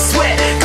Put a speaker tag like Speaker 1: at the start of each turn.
Speaker 1: sweat.